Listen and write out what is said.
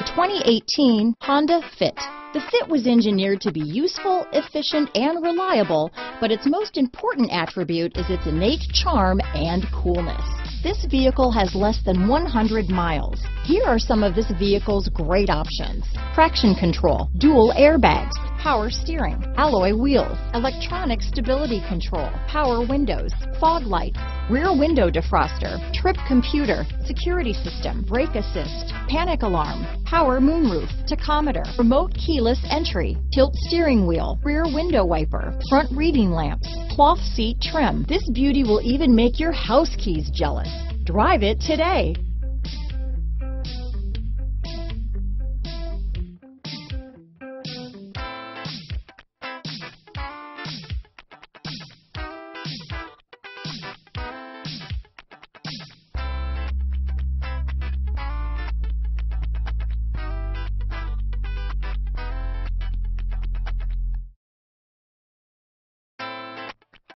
The 2018 Honda Fit. The Fit was engineered to be useful, efficient, and reliable, but its most important attribute is its innate charm and coolness. This vehicle has less than 100 miles. Here are some of this vehicle's great options. Traction control, dual airbags, power steering, alloy wheels, electronic stability control, power windows, fog lights, rear window defroster, trip computer, security system, brake assist, panic alarm, power moonroof, tachometer, remote keyless entry, tilt steering wheel, rear window wiper, front reading lamps, cloth seat trim. This beauty will even make your house keys jealous. Drive it today.